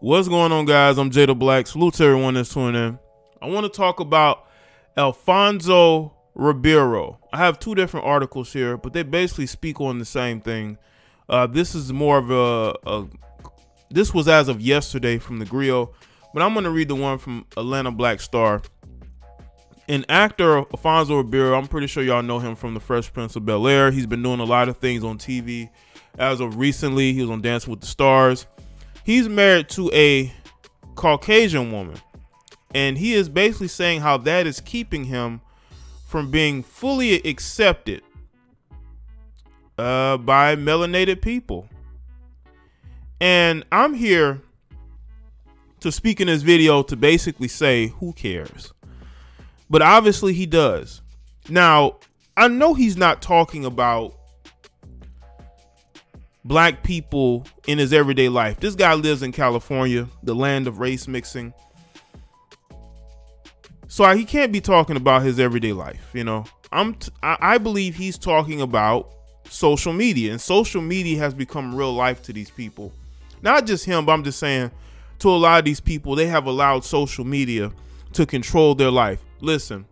What's going on, guys? I'm Jaye De Black. Salute to everyone that's tuning in. I want to talk about Alfonso Ribeiro. I have two different articles here, but they basically speak on the same thing. Uh, this is more of a, a, This was as of yesterday from the Grio, but I'm going to read the one from Atlanta Black Star. An actor, Alfonso Ribeiro, I'm pretty sure y'all know him from The Fresh Prince of Bel Air. He's been doing a lot of things on TV. As of recently, he was on Dancing with the Stars he's married to a Caucasian woman. And he is basically saying how that is keeping him from being fully accepted uh, by melanated people. And I'm here to speak in this video to basically say, who cares? But obviously he does. Now, I know he's not talking about black people in his everyday life. This guy lives in California, the land of race mixing. So he can't be talking about his everyday life, you know. I'm t- I believe he's talking about social media and social media has become real life to these people. Not just him, but I'm just saying to a lot of these people, they have allowed social media to control their life. Listen,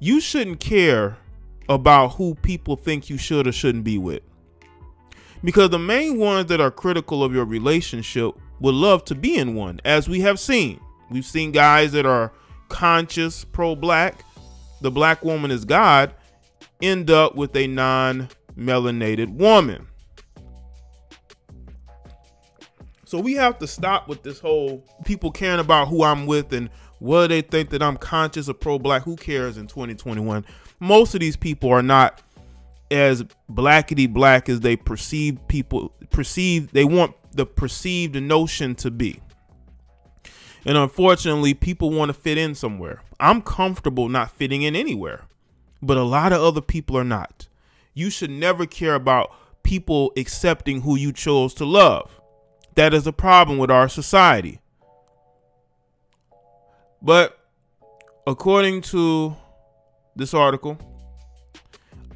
you shouldn't care about who people think you should or shouldn't be with because the main ones that are critical of your relationship would love to be in one, as we have seen. We've seen guys that are conscious pro black, the black woman is God, end up with a non melanated woman. So we have to stop with this whole people caring about who I'm with and whether they think that I'm conscious or pro black. Who cares in 2021? Most of these people are not as blackety black as they perceive people perceive they want the perceived notion to be. And unfortunately, people want to fit in somewhere. I'm comfortable not fitting in anywhere, but a lot of other people are not. You should never care about people accepting who you chose to love. That is a problem with our society. But according to this article,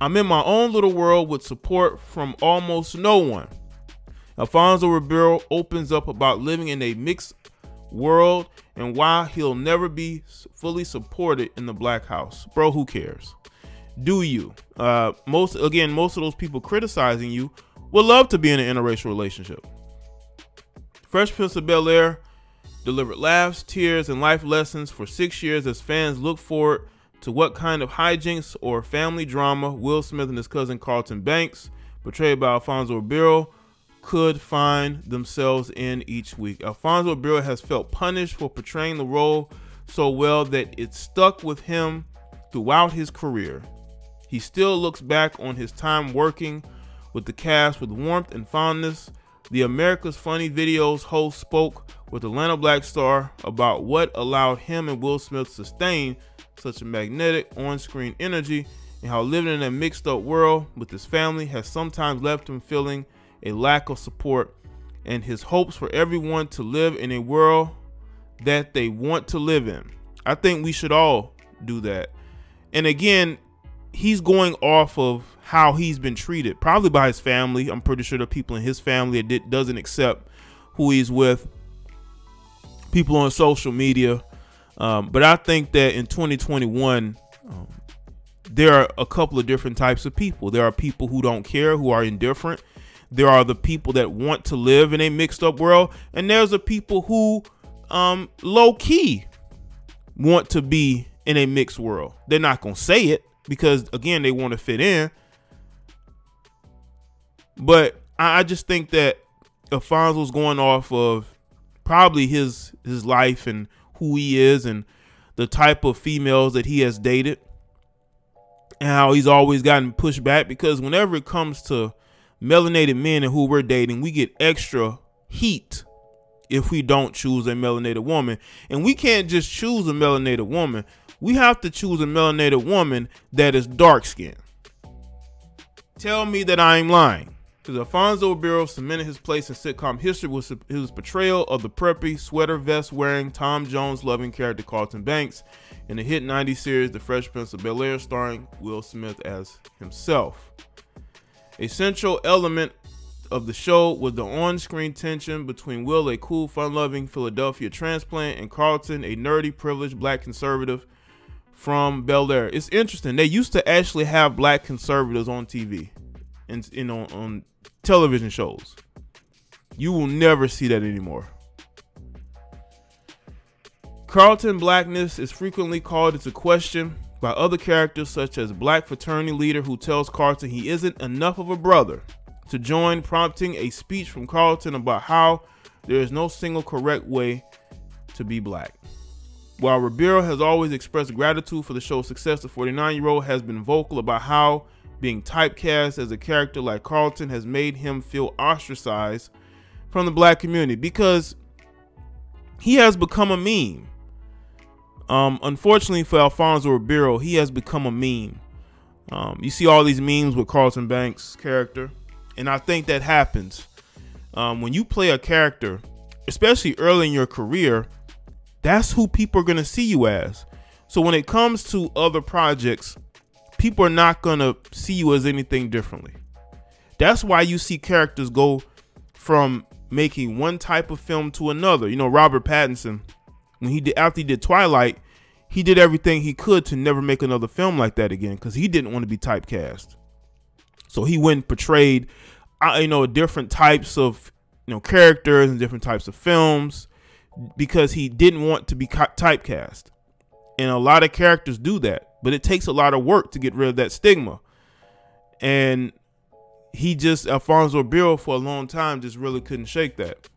I'm in my own little world with support from almost no one. Alfonso Ribeiro opens up about living in a mixed world and why he'll never be fully supported in the black house. Bro, who cares? Do you? Uh, most again, most of those people criticizing you would love to be in an interracial relationship. Fresh Prince of Bel Air delivered laughs, tears, and life lessons for six years as fans look forward to what kind of hijinks or family drama Will Smith and his cousin Carlton Banks, portrayed by Alfonso Ribeiro, could find themselves in each week. Alfonso Ribeiro has felt punished for portraying the role so well that it stuck with him throughout his career. He still looks back on his time working with the cast with warmth and fondness. The America's Funny Videos host spoke with Atlanta Black Star about what allowed him and Will Smith to sustain such a magnetic on-screen energy and how living in a mixed up world with his family has sometimes left him feeling a lack of support and his hopes for everyone to live in a world that they want to live in. I think we should all do that. And again, he's going off of how he's been treated, probably by his family. I'm pretty sure the people in his family that doesn't accept who he's with. People on social media, um, but I think that in 2021, um, there are a couple of different types of people. There are people who don't care, who are indifferent. There are the people that want to live in a mixed up world, and there's the people who, um, low key, want to be in a mixed world. They're not gonna say it because again, they want to fit in. But I, just think that Alfonso's going off of probably his his life and who he is and the type of females that he has dated and how he's always gotten pushed back because whenever it comes to melanated men and who we're dating, we get extra heat if we don't choose a melanated woman. And we can't just choose a melanated woman. We have to choose a melanated woman that is dark skinned. Tell me that I'm lying. Because Alfonso Ribeiro cemented his place in sitcom history with his portrayal of the preppy, sweater vest wearing, Tom Jones loving character Carlton Banks in the hit 90s series The Fresh Prince of Bel Air, starring Will Smith as himself. A central element of the show was the on-screen tension between Will, a cool, fun-loving Philadelphia transplant, and Carlton, a nerdy, privileged black conservative from Bel Air. It's interesting. They used to actually have black conservatives on TV and you know on television shows. You will never see that anymore. Carlton blackness is frequently called into question by other characters such as black fraternity leader who tells Carlton he isn't enough of a brother to join, prompting a speech from Carlton about how there is no single correct way to be black. While Ribeiro has always expressed gratitude for the show's success, the 49 year old has been vocal about how being typecast as a character like Carlton has made him feel ostracized from the black community because he has become a meme. Um, unfortunately for Alfonso Ribeiro, he has become a meme. Um, you see all these memes with Carlton Banks' character, and I think that happens um, when you play a character, especially early in your career. That's who people are gonna see you as. So when it comes to other projects, people are not gonna see you as anything differently. That's why you see characters go from making one type of film to another. You know, Robert Pattinson, when he did after he did Twilight, he did everything he could to never make another film like that again because he didn't want to be typecast. So he went and portrayed, uh, you know, different types of you know characters and different types of films because he didn't want to be typecast. And a lot of characters do that, but it takes a lot of work to get rid of that stigma. And he just Alfonso Ribeiro for a long time just really couldn't shake that.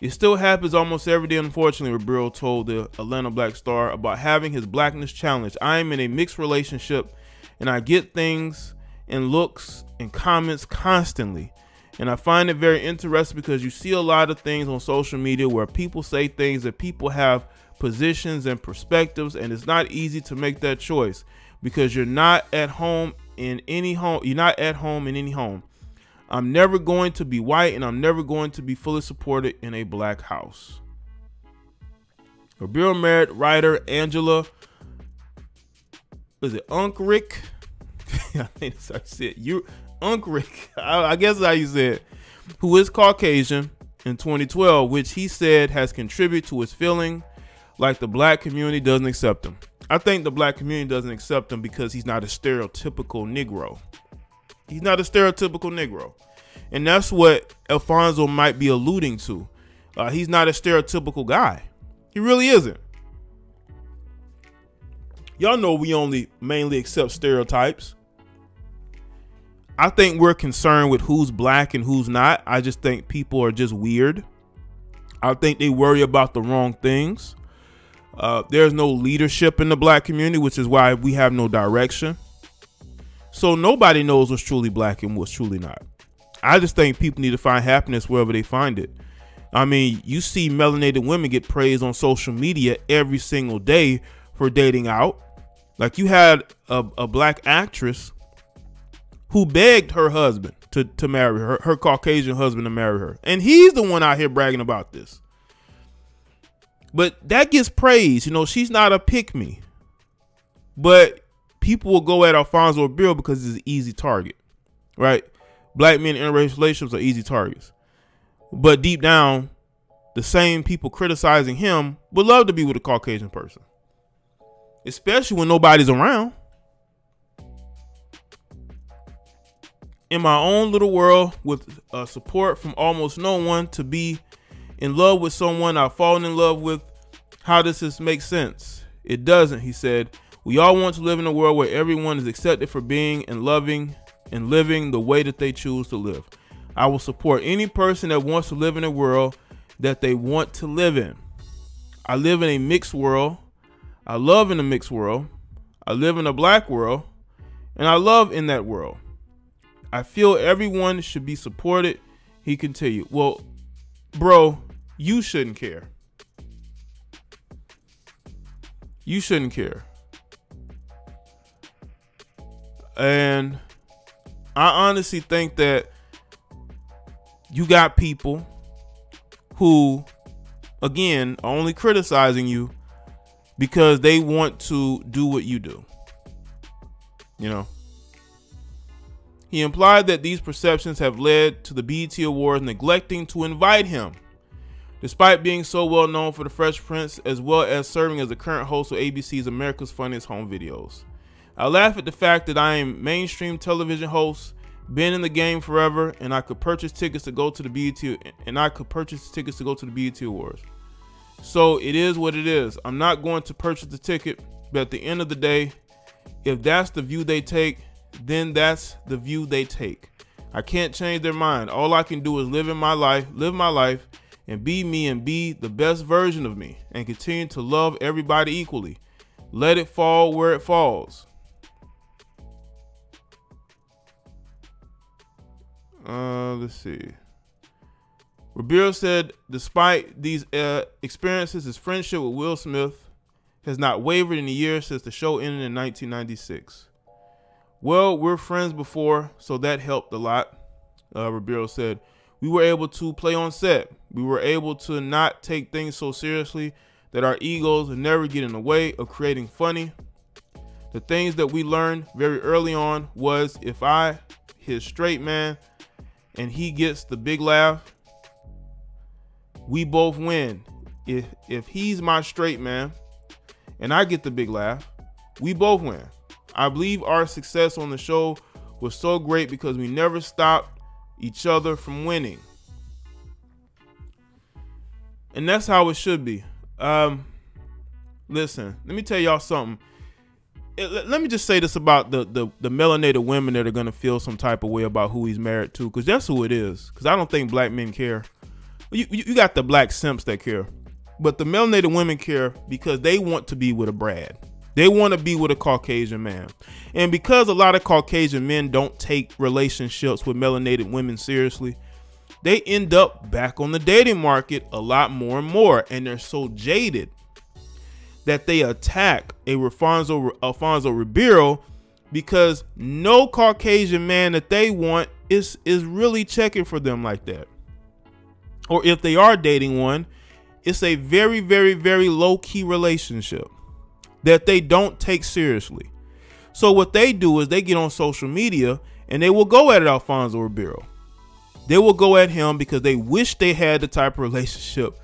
It still happens almost every day, unfortunately, Ribeiro told the Atlanta Black Star about having his blackness challenged. I am in a mixed relationship and I get things and looks and comments constantly. And I find it very interesting because you see a lot of things on social media where people say things that people have positions and perspectives, and it's not easy to make that choice because you're not at home in any home. You're not at home in any home. I'm never going to be white and I'm never going to be fully supported in a black house. Ribeiro married writer Angela. Is it Unkrich? I think that's how you say it. You Unkrich. I, I guess how you say it. Who is Caucasian in 2012, which he said has contributed to his feeling like the black community doesn't accept him. I think the black community doesn't accept him because he's not a stereotypical Negro. He's not a stereotypical Negro. And that's what Alfonso might be alluding to. Uh, he's not a stereotypical guy. He really isn't. Y'all know we only mainly accept stereotypes. I think we're concerned with who's black and who's not. I just think people are just weird. I think they worry about the wrong things. Uh, there's no leadership in the black community, which is why we have no direction. So nobody knows what's truly black and what's truly not. I just think people need to find happiness wherever they find it. I mean, you see melanated women get praised on social media every single day for dating out. Like you had a, a black actress who begged her husband to, to marry her, her Caucasian husband to marry her. And he's the one out here bragging about this. But that gets praise. You know, she's not a pick me. But people will go at Alfonso Bill because it's an easy target, right? Black men in interracial relationships are easy targets. But deep down, the same people criticizing him would love to be with a Caucasian person, especially when nobody's around. In my own little world, with uh, support from almost no one, to be in love with someone I've fallen in love with. How does this make sense? It doesn't, he said. We all want to live in a world where everyone is accepted for being and loving and living the way that they choose to live. I will support any person that wants to live in a world that they want to live in. I live in a mixed world. I love in a mixed world. I live in a black world. And I love in that world. I feel everyone should be supported. He continued. Well, bro, you shouldn't care. You shouldn't care. And I honestly think that you got people who, again, are only criticizing you because they want to do what you do. You know? He implied that these perceptions have led to the BET Awards neglecting to invite him. Despite being so well known for The Fresh Prince, as well as serving as the current host of ABC's America's Funniest Home Videos. I laugh at the fact that I am mainstream television host, been in the game forever, and I could purchase tickets to go to the BET and I could purchase tickets to go to the BET Awards. So it is what it is. I'm not going to purchase the ticket, but at the end of the day, if that's the view they take, then that's the view they take. I can't change their mind. All I can do is live in my life, live my life, and be me and be the best version of me and continue to love everybody equally. Let it fall where it falls. Uh, let's see. Ribeiro said, despite these uh, experiences, his friendship with Will Smith has not wavered in the years since the show ended in 1996. Well, we're friends before, so that helped a lot, uh, Ribeiro said. We were able to play on set. We were able to not take things so seriously that our egos never get in the way of creating funny. The things that we learned very early on was if I, his straight man, and he gets the big laugh, we both win. If if he's my straight man and I get the big laugh, we both win. I believe our success on the show was so great because we never stopped each other from winning. And that's how it should be. Um listen, let me tell y'all something. It, let me just say this about the, the the melanated women that are gonna feel some type of way about who he's married to, because that's who it is. Because I don't think black men care. You, you got the black simps that care, but the melanated women care because they want to be with a Brad. They want to be with a Caucasian man. And because a lot of Caucasian men don't take relationships with melanated women seriously, they end up back on the dating market a lot more and more. And they're so jaded that they attack a Alfonso, Alfonso Ribeiro because no Caucasian man that they want is, is really checking for them like that or if they are dating one, it's a very, very, very low key relationship that they don't take seriously. So what they do is they get on social media and they will go at Alfonso Ribeiro. They will go at him because they wish they had the type of relationship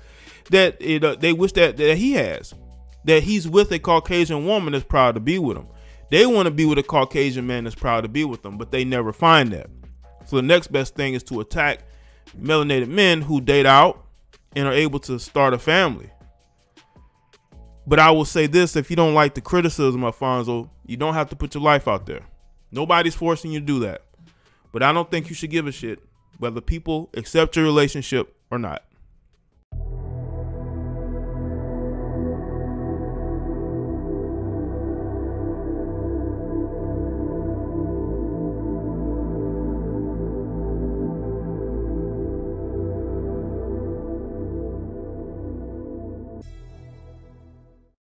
that it, uh, they wish that, that he has. That he's with a Caucasian woman that's proud to be with him. They want to be with a Caucasian man that's proud to be with them, but they never find that. So the next best thing is to attack melanated men who date out and are able to start a family. But I will say this if you don't like the criticism, Alfonso, you don't have to put your life out there. Nobody's forcing you to do that. But I don't think you should give a shit whether people accept your relationship or not.